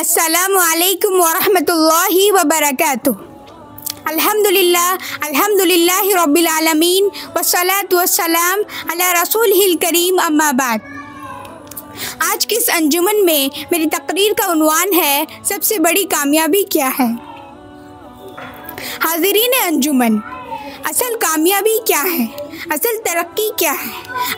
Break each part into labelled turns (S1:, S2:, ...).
S1: असलकम वरहमतुल्लाहि वबरकातुह अल्हम्दुलिल्लाह अल्हम्दुलिल्लाह रब्बिल आलमीन वस्सलातु वस्सलाम अला रसूलिल करीम अम्मा बाद आज के इस अंजुमन में मेरी तकरीर का उनवान है, सबसे बड़ी कामयाबी क्या है? हाजिरीन अंजुमन, असल कामयाबी क्या है? असल तरक्की क्या है?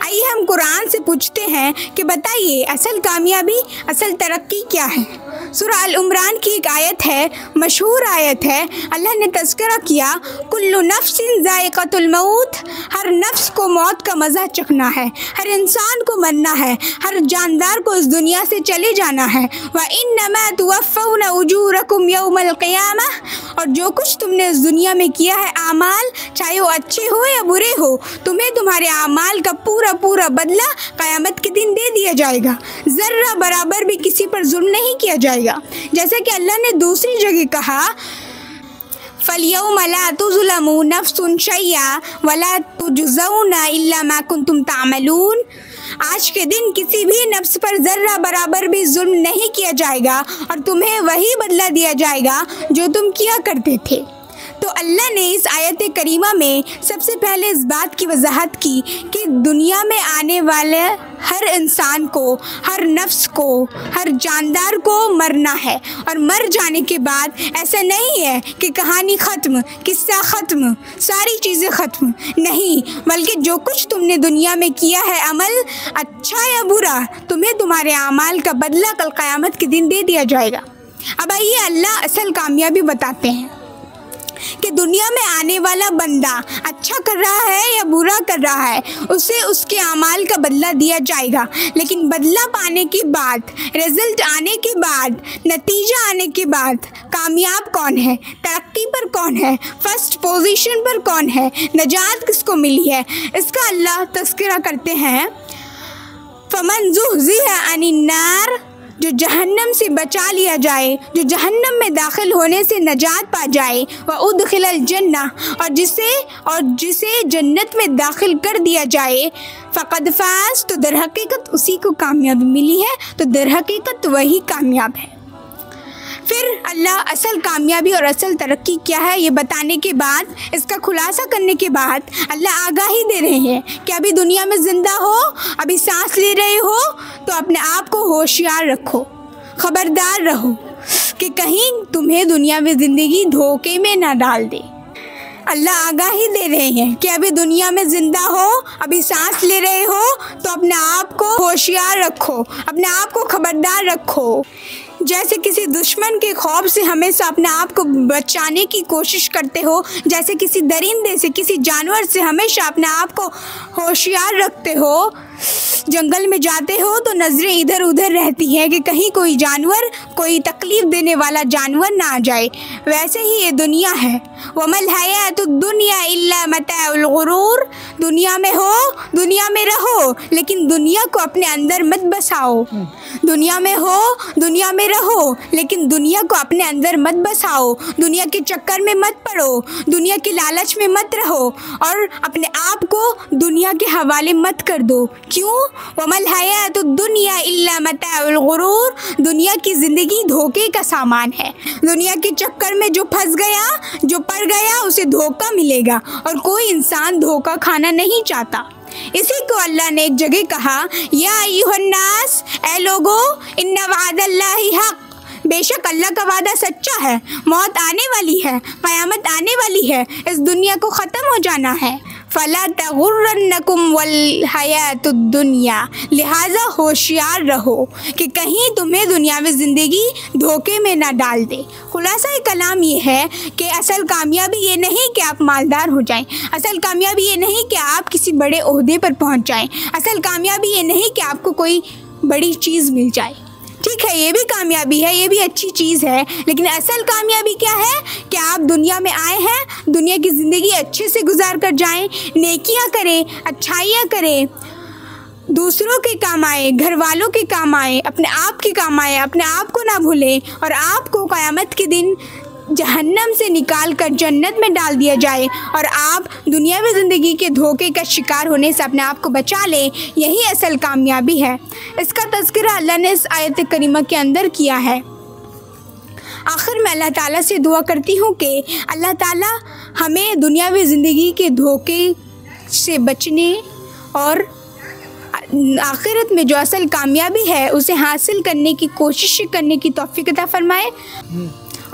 S1: आइए हम कुरान से पूछते हैं कि बताइए, असल कामयाबी, असल तरक्की क्या है? सूरह उमरान की एक आयत है, मशहूर आयत है। अल्लाह ने तस्करा किया, कुल्लु नफ्सिन जायक़तुल मौत हर नफ्स को मौत का मज़ा चखना है, हर इंसान को मरना है, हर जानदार को इस दुनिया से चले जाना है। व इन नमा तुवफ़न उजूरकुम यौमल क़ियामा। और जो कुछ तुमने इस दुनिया में किया है, आमाल, चाहे वो अच्छे हो या बुरे हो, तुम्हें तुम्हारे आमाल का पूरा पूरा बदला क़यामत के दिन दे दिया जाएगा। ज़र्रा बराबर भी किसी पर जुल्म नहीं किया जाएगा। जैसे कि अल्लाह ने दूसरी जगह कहा फ़लियौमला तुज़लमू नफ्सुन शैया वला तुजज़ौना इल्ला मा तामलून। आज के दिन किसी भी नफ्स पर ज़र्रा बराबर भी जुल्म नहीं किया जाएगा और तुम्हें वही बदला दिया जाएगा जो तुम किया करते थे। तो अल्लाह ने इस आयत करीमा में सबसे पहले इस बात की वजाहत की कि दुनिया में आने वाले हर इंसान को, हर नफ्स को, हर जानदार को मरना है। और मर जाने के बाद ऐसा नहीं है कि कहानी ख़त्म, किस्सा ख़त्म, सारी चीज़ें ख़त्म। नहीं, बल्कि जो कुछ तुमने दुनिया में किया है अमल अच्छा या बुरा, तुम्हें तुम्हारे अमाल का बदला कल क़यामत के दिन दे दिया जाएगा। अब आइए अल्लाह असल कामयाबी बताते हैं। कि दुनिया में आने वाला बंदा अच्छा कर रहा है या बुरा कर रहा है, उसे उसके अमाल का बदला दिया जाएगा। लेकिन बदला पाने के बाद रिज़ल्ट आने के बाद, नतीजा आने के बाद, कामयाब कौन है? तरक्की पर कौन है? फ़र्स्ट पोजीशन पर कौन है? नजात किसको मिली है? इसका अल्लाह तस्करा करते हैं। फमन जुहजी है अनिन्नार जो जहन्नम से बचा लिया जाए, जो जहन्नम में दाखिल होने से नजात पा जाए व उदखिल जन्ना और जिसे और जिसे जन्नत में दाखिल कर दिया जाए, फ़कद फाज तो दरहकीकत उसी को कामयाबी मिली है तो दरहकीकत वही कामयाब है। फिर अल्लाह असल कामयाबी और असल तरक्की क्या है ये बताने के बाद, इसका खुलासा करने के बाद अल्लाह आगाही दे रहे हैं कि अभी दुनिया में ज़िंदा हो, अभी सांस ले रहे हो तो अपने आप को होशियार रखो, ख़बरदार रहो कि कहीं तुम्हें दुनिया में ज़िंदगी धोखे में ना डाल दे। अल्लाह आगाही दे रहे हैं कि अभी दुनिया में ज़िंदा हो, अभी सांस ले रहे हो तो अपने आप को होशियार रखो, अपने आप को खबरदार रखो। जैसे किसी दुश्मन के खौफ से हमेशा अपने आप को बचाने की कोशिश करते हो, जैसे किसी दरिंदे से, किसी जानवर से हमेशा अपने आप को होशियार रखते हो जंगल में जाते हो तो नज़रें इधर उधर रहती हैं कि कहीं कोई जानवर, कोई तकलीफ़ देने वाला जानवर ना आ जाए। वैसे ही ये दुनिया है। वमल हया तो दुनिया इल्ला मताउलगरूर दुनिया में हो, दुनिया में रहो, लेकिन दुनिया को अपने अंदर मत बसाओ। दुनिया में हो, दुनिया में रहो, लेकिन दुनिया को अपने अंदर मत बसाओ। दुनिया के चक्कर में मत पड़ो, दुनिया के लालच में मत रहो, और अपने आप को दुनिया के हवाले मत कर दो। क्यों? वमल हया तो दुनिया इल्ला मताउलगरूर दुनिया की ज़िंदगी धोखे का सामान है। दुनिया के चक्कर में जो फंस गया, जो पड़ गया, उसे धोखा मिलेगा और कोई इंसान धोखा खाना नहीं चाहता। इसी को अल्लाह ने एक जगह कहा, या ए लोगो वादल्लाहि हक। बेशक अल्लाह का वादा सच्चा है, मौत आने वाली है, क़यामत आने वाली है, इस दुनिया को ख़त्म हो जाना है। फ़ला तगुर्रन्नकुम वल हयात दुनिया लिहाजा होशियार रहो कि कहीं तुम्हें दुनियावी ज़िंदगी धोखे में ना डाल दे खुलासा कलाम ये है कि असल कामयाबी ये नहीं कि आप मालदार हो जाएँ असल कामयाबी ये नहीं कि आप किसी बड़े अहदे पर पहुँच जाएँ असल कामयाबी ये नहीं कि आपको कोई बड़ी चीज़ मिल जाए ठीक है, ये भी कामयाबी है, ये भी अच्छी चीज़ है, लेकिन असल कामयाबी क्या है? कि आप दुनिया में आए हैं, दुनिया की ज़िंदगी अच्छे से गुजार कर जाएँ, नेकियाँ करें, अच्छाइयाँ करें, दूसरों के काम आए घर वालों के काम आए, अपने आप के काम आए, अपने आप को ना भूलें और आपको क़यामत के दिन जहन्नम से निकाल कर जन्नत में डाल दिया जाए और आप दुनियावी ज़िंदगी के धोखे का शिकार होने से अपने आप को बचा लें, यही असल कामयाबी है। इसका तस्करा अल्लाह ने इस आयत करीमा के अंदर किया है। आखिर में अल्लाह ताला से दुआ करती हूँ कि अल्लाह ताला हमें दुनियावी ज़िंदगी के धोखे से बचने और आखिरत में जो असल कामयाबी है, उसे हासिल करने की कोशिश करने की तौफीक अता फरमाए।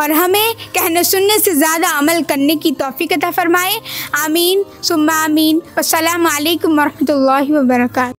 S1: और हमें कहने सुनने से ज़्यादा अमल करने की तौफीक अता फरमाए। आमीन, सुम्मा आमीन। अस्सलाम वरहमल वरहमतुल्लाहि व बरकातहू।